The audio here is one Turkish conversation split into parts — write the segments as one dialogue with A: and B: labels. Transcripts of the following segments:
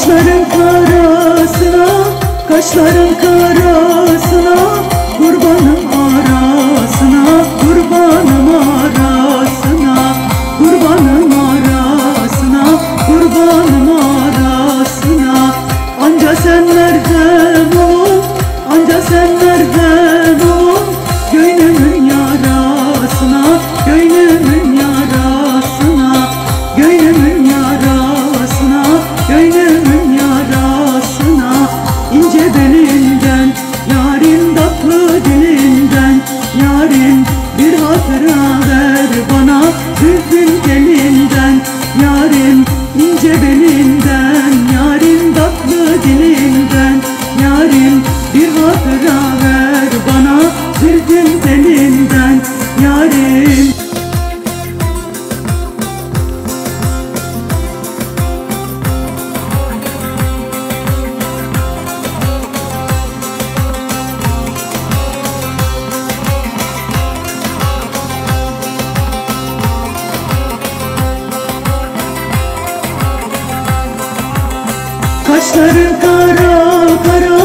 A: Kaşların karasına Kaşların karasına Kurbanım Zülfün telinden Yarim ince belinden Yarim tatlı dilinden Yarim bir hatıra Kaşların kara kara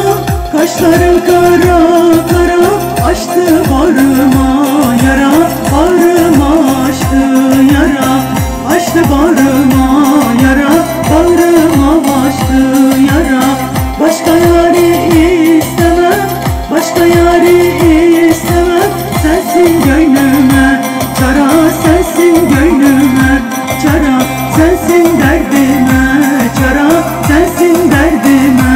A: Kaşların kara kara. Açtı bağrıma yara Bağrıma açtı yara. Açtı bağrıma yara Bağrıma açtı yara. Başka yari istemem Başka yari istemem Sensin gönlüme Çara sensin gönlüme Çara. Sensin derdime Çara sensin derdime be